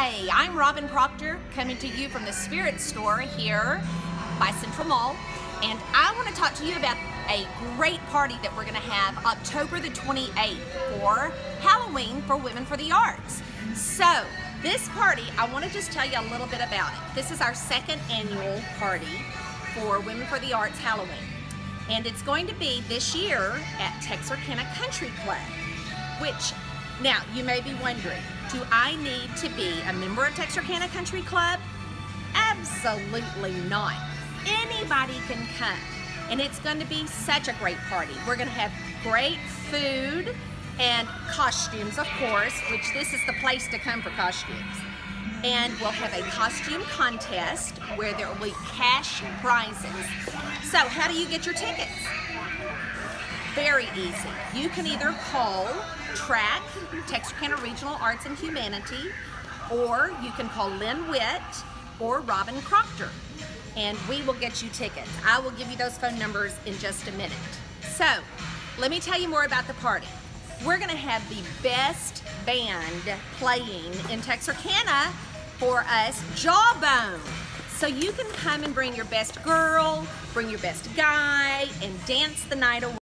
Hey, I'm Robin Proctor coming to you from the Spirit Store here by Central Mall. And I want to talk to you about a great party that we're going to have October the 28th for Halloween for Women for the Arts. So, this party, I want to just tell you a little bit about it. This is our second annual party for Women for the Arts Halloween. And it's going to be this year at Texarkana Country Club, which now, you may be wondering, do I need to be a member of Texarkana Country Club? Absolutely not. Anybody can come. And it's going to be such a great party. We're going to have great food and costumes, of course, which this is the place to come for costumes. And we'll have a costume contest where there will be cash prizes. So how do you get your tickets? Very easy. You can either call TRAC, Texarkana Regional Arts and Humanity, or you can call Lynn Witt or Robin Proctor, and we will get you tickets. I will give you those phone numbers in just a minute. So, let me tell you more about the party. We're gonna have the best band playing in Texarkana for us, Jawbone. So you can come and bring your best girl, bring your best guy, and dance the night away.